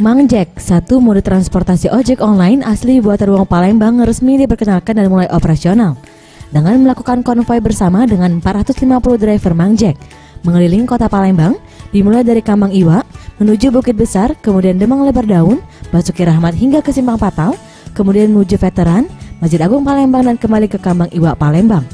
Mang Jack, satu mode transportasi ojek online asli buatan Wong Palembang resmi diperkenalkan dan mulai operasional. Dengan melakukan konvoi bersama dengan 450 driver Mang Jack, mengelilingi kota Palembang, dimulai dari Kambang Iwa, menuju Bukit Besar, kemudian Demang Lebar Daun, Basuki Rahmat hingga ke Simpang Patal, kemudian menuju Veteran, Masjid Agung Palembang dan kembali ke Kambang Iwa Palembang.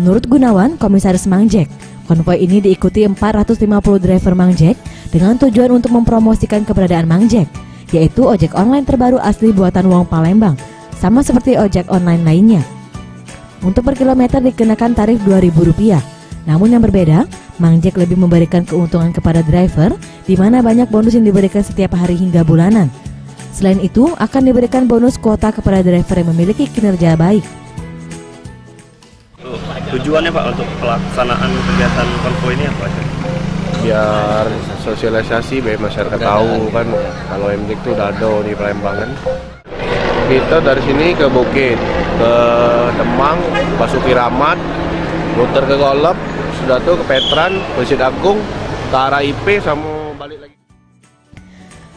Menurut Gunawan, Komisaris Mang Jack, konvoi ini diikuti 450 driver Mang Jack dengan tujuan untuk mempromosikan keberadaan Mang Jack, yaitu ojek online terbaru asli buatan Wong Palembang, sama seperti ojek online lainnya. Untuk per kilometer dikenakan tarif Rp2.000. Namun yang berbeda, Mang Jack lebih memberikan keuntungan kepada driver, di mana banyak bonus yang diberikan setiap hari hingga bulanan. Selain itu, akan diberikan bonus kuota kepada driver yang memiliki kinerja baik. Tujuannya Pak untuk pelaksanaan kegiatan konvoy ini apa? Biar sosialisasi biar masyarakat tahu kan kalau MJK itu ada di Palembang kan kita dari sini ke Bukit ke Demang Basuki Rahmat muter ke Golep sudah tuh ke Petran Masjid Agung ke arah IP sama balik lagi.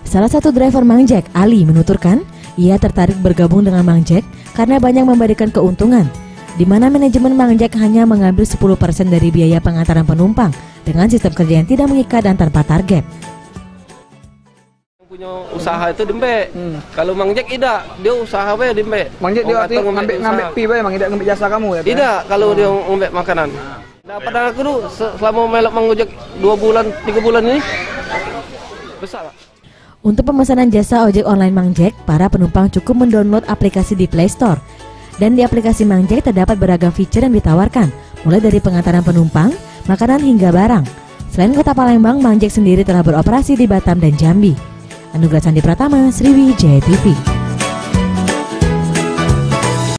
Salah satu driver Mang Jack, Ali, menuturkan ia tertarik bergabung dengan Mang Jack karena banyak memberikan keuntungan, di mana manajemen Mang Jack hanya mengambil 10% dari biaya pengantaran penumpang dengan sistem kerja yang tidak mengikat dan tanpa target. Yang punya usaha itu dembe. Hmm. Kalau Mang Jack tidak, dia usaha apa ya dembe. Mang Jack dia arti ngambil ngambil pi bae Mang tidak ngambil jasa kamu ya. Tidak, kalau dia ngambil makanan. Nah, padahal aku dulu selama melok Mang Jack 2 bulan, 3 bulan ini besar. Untuk pemesanan jasa ojek online Mang Jack, para penumpang cukup mendownload aplikasi di Play Store. Dan di aplikasi Mang Jack terdapat beragam fitur yang ditawarkan, mulai dari pengantaran penumpang, makanan hingga barang. Selain kota Palembang, Jack sendiri telah beroperasi di Batam dan Jambi. Anugerah Sandi Pratama, Sriwijaya TV.